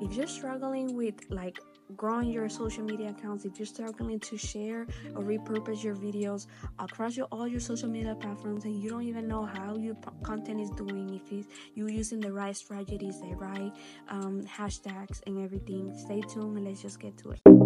if you're struggling with like growing your social media accounts if you're struggling to share or repurpose your videos across your all your social media platforms and you don't even know how your content is doing if it's you using the right strategies the right um, hashtags and everything stay tuned and let's just get to it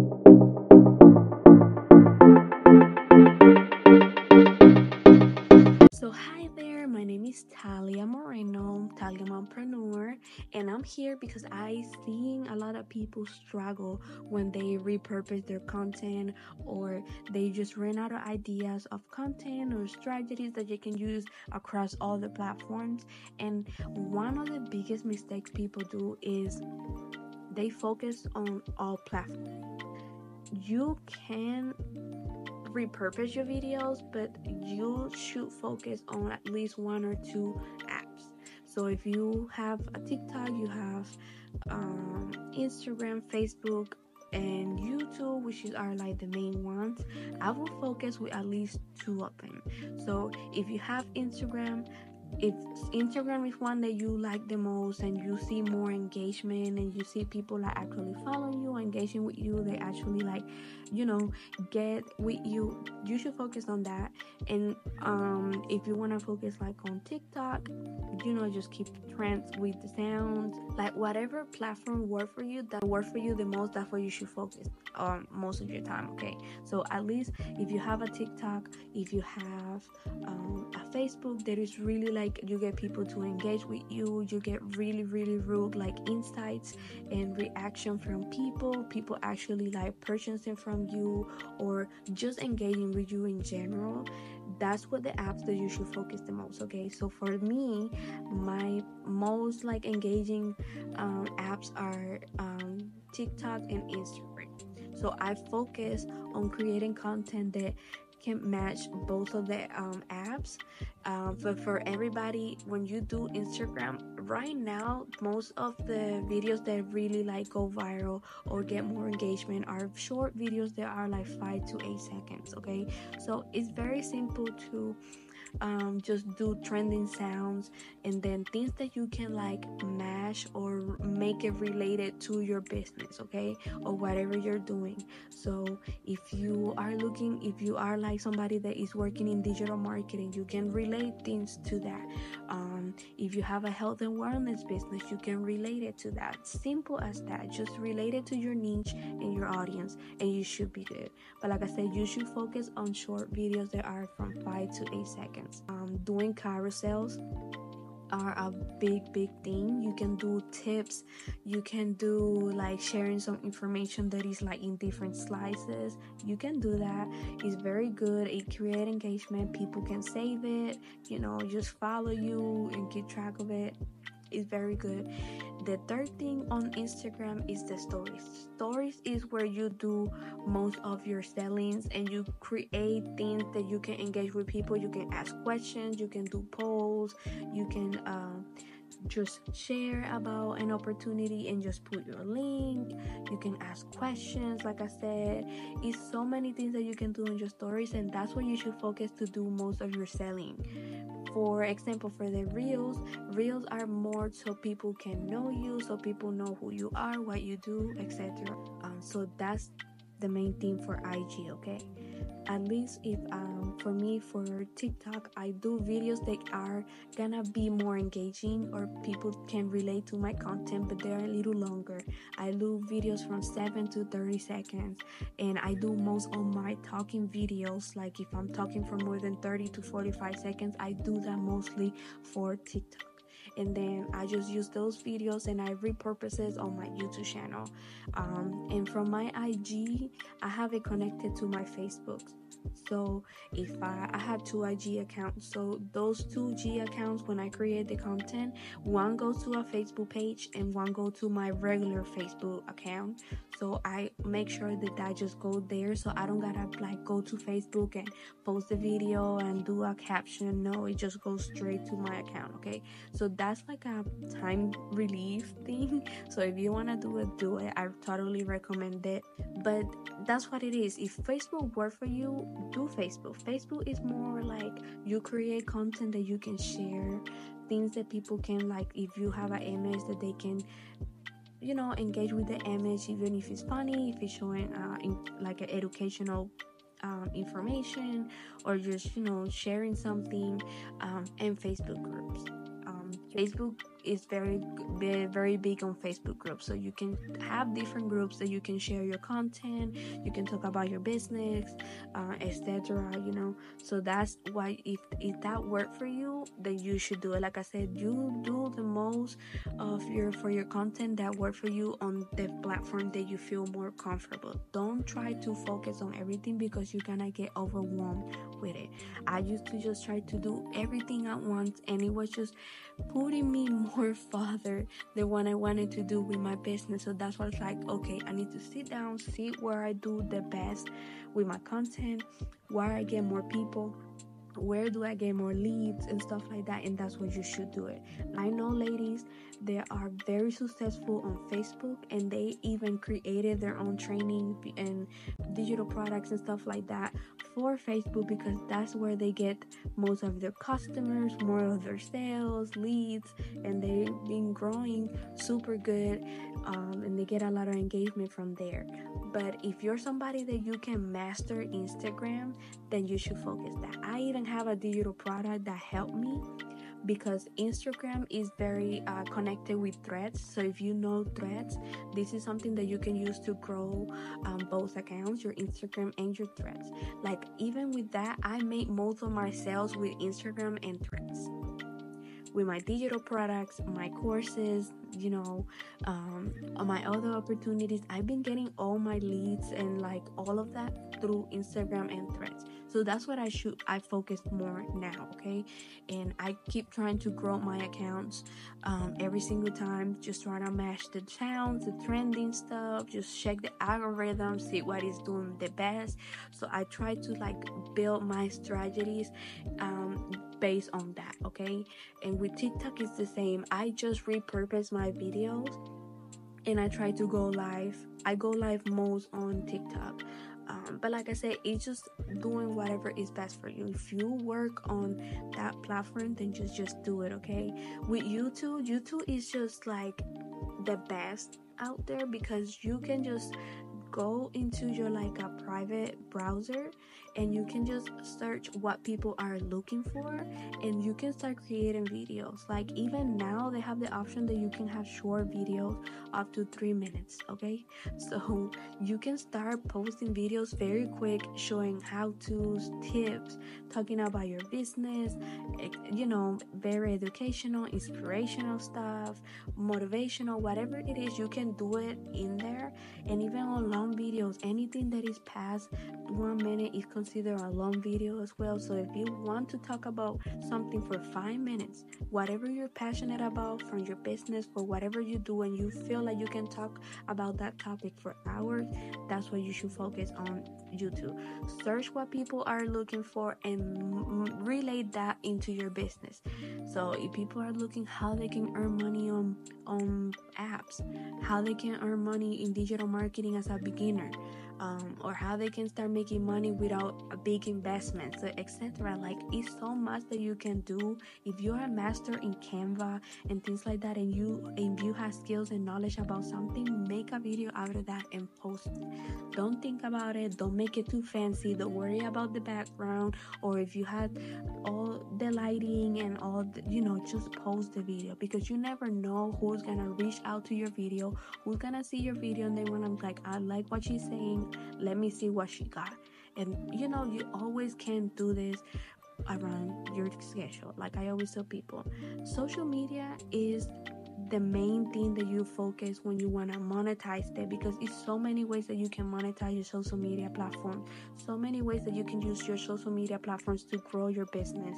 mompreneur and I'm here because I seen a lot of people struggle when they repurpose their content or they just ran out of ideas of content or strategies that you can use across all the platforms. And one of the biggest mistakes people do is they focus on all platforms. You can repurpose your videos, but you should focus on at least one or two so if you have a TikTok, you have um, Instagram, Facebook, and YouTube, which are like the main ones, I will focus with at least two of them. So if you have Instagram, if Instagram is one that you like the most and you see more engagement and you see people like actually follow you, engaging with you, they actually like, you know, get with you, you should focus on that. And um, if you want to focus like on TikTok, you know, just keep trends with the sounds, like whatever platform work for you, that work for you the most, that's what you should focus on most of your time. Okay, so at least if you have a TikTok, if you have um, a Facebook, that is really like like you get people to engage with you you get really really rude like insights and reaction from people people actually like purchasing from you or just engaging with you in general. That's what the apps that you should focus the most okay? So for me my most like engaging um, apps are um, tiktok and instagram. So i focus on creating content that can match both of the um, apps. Um, but for everybody, when you do Instagram, right now, most of the videos that really like go viral or get more engagement are short videos that are like five to eight seconds. Okay, so it's very simple to um, just do trending sounds and then things that you can like mash or make it related to your business okay or whatever you're doing. So if you are looking if you are like somebody that is working in digital marketing you can relate things to that. Um, if you have a health and wellness business you can relate it to that. Simple as that. Just relate it to your niche and your audience and you should be good. But like i said you should focus on short videos that are from five to eight seconds seconds. Um, doing carousels are a big big thing. You can do tips. You can do like sharing some information that is like in different slices. You can do that. It's very good. It create engagement. People can save it. You know just follow you and keep track of it it's very good the third thing on Instagram is the stories. Stories is where you do most of your sellings and you create things that you can engage with people. You can ask questions, you can do polls, you can uh, just share about an opportunity and just put your link. You can ask questions, like I said. It's so many things that you can do in your stories, and that's what you should focus to do most of your selling for example for the reels reels are more so people can know you so people know who you are what you do etc um, so that's the main thing for ig okay? At least if um, for me for tiktok i do videos that are gonna be more engaging or people can relate to my content but they're a little longer. I do videos from 7 to 30 seconds and i do most of my talking videos like if i'm talking for more than 30 to 45 seconds i do that mostly for tiktok and then I just use those videos and I repurpose it on my YouTube channel. Um, and from my IG, I have it connected to my Facebook. So if I, I have two IG accounts, so those two G accounts, when I create the content, one goes to a Facebook page and one go to my regular Facebook account. So I make sure that I just go there, so I don't gotta like go to Facebook and post the video and do a caption. No, it just goes straight to my account. Okay, so that's like a time relief thing. So if you wanna do it, do it. I totally recommend it. But that's what it is. If Facebook work for you, do Facebook. Facebook is more like you create content that you can share, things that people can like. If you have an image that they can you know engage with the image even if it's funny if it's showing uh, in, like an educational um, information or just you know sharing something um, and facebook groups um, facebook is very very big on facebook groups. So you can have different groups that you can share your content you can talk about your business uh, etc you know. So that's why if if that worked for you then you should do it. Like i said you do the most of your for your content that work for you on the platform that you feel more comfortable. Don't try to focus on everything because you're gonna get overwhelmed with it. I used to just try to do everything at once and it was just putting me more farther than what I wanted to do with my business. So that's why it's like, okay, I need to sit down, see where I do the best with my content, where I get more people, where do I get more leads and stuff like that. And that's what you should do it. I know ladies, they are very successful on Facebook and they even created their own training and digital products and stuff like that for Facebook because that's where they get most of their customers, more of their sales, leads, and they've been growing super good um, and they get a lot of engagement from there. But if you're somebody that you can master Instagram, then you should focus that. I even have a digital product that helped me because Instagram is very uh, connected with threads. So if you know threads, this is something that you can use to grow um, both accounts, your Instagram and your threads. Like even with that, I made most of my sales with Instagram and threads. With my digital products, my courses, you know, um, my other opportunities, I've been getting all my leads and like all of that through Instagram and threads. So that's what I should I focus more now, okay? And I keep trying to grow my accounts um, every single time, just trying to match the sounds, the trending stuff, just check the algorithm, see what is doing the best. So I try to like build my strategies um, based on that, okay? And with TikTok it's the same. I just repurpose my videos and I try to go live. I go live most on TikTok. Um, but like I said, it's just doing whatever is best for you. If you work on that platform, then just just do it, okay? With YouTube, YouTube is just like the best out there because you can just go into your like a private browser and you can just search what people are looking for and you can start creating videos. Like even now they have the option that you can have short videos up to three minutes okay? So you can start posting videos very quick showing how to's tips talking about your business eh, you know very educational inspirational stuff motivational whatever it is you can do it in there. And even on long videos anything that is past one minute is considered a long video as well. So if you want to talk about something for five minutes, whatever you're passionate about from your business or whatever you do, and you feel like you can talk about that topic for hours, that's what you should focus on YouTube. Search what people are looking for and relay that into your business. So if people are looking how they can earn money on on apps, how they can earn money in digital marketing as a beginner um, or how they can start making money without a big investment, so etc. Like it's so much that you can do if you're a master in Canva and things like that, and you and you have skills and knowledge about something, make a video out of that and post it. Don't think about it. Don't make it too fancy. Don't worry about the background or if you had all the lighting and all the, you know just post the video because you never know who's gonna reach out to your video, who's gonna see your video and they wanna like I like what she's saying let me see what she got. And you know, you always can do this around your schedule. Like I always tell people, social media is the main thing that you focus when you want to monetize that because it's so many ways that you can monetize your social media platform so many ways that you can use your social media platforms to grow your business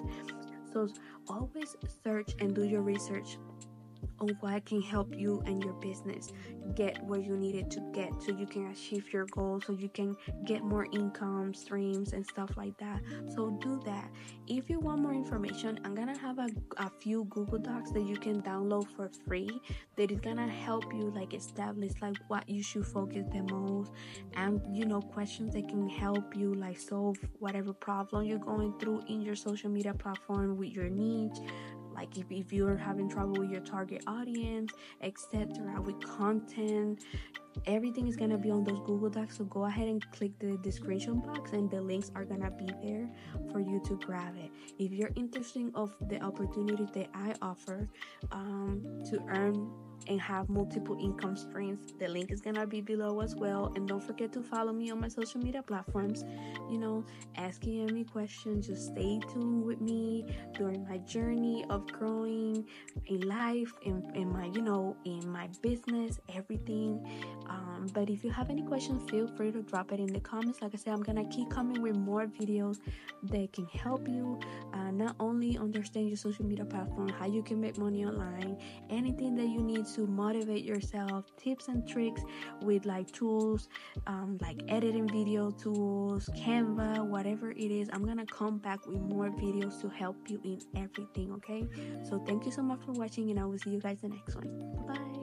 so always search and do your research on what can help you and your business get where you need it to get so you can achieve your goals so you can get more income streams and stuff like that. So do that. If you want more information i'm gonna have a, a few google docs that you can download for free that is gonna help you like establish like what you should focus the most and you know questions that can help you like solve whatever problem you're going through in your social media platform with your niche like if, if you're having trouble with your target audience etc with content everything is gonna be on those google docs so go ahead and click the description box and the links are gonna be there for you to grab it if you're interested of the opportunities that i offer um, to earn and have multiple income streams. The link is gonna be below as well. And don't forget to follow me on my social media platforms. You know, asking any questions, just stay tuned with me during my journey of growing in life, in, in my, you know, in my business, everything. Um, but if you have any questions, feel free to drop it in the comments. Like I said, I'm gonna keep coming with more videos that can help you uh, not only understand your social media platform, how you can make money online, anything that you need to motivate yourself, tips and tricks with like tools um, like editing video tools, Canva, whatever it is. I'm gonna come back with more videos to help you in everything, okay? So thank you so much for watching, and I will see you guys the next one. Bye.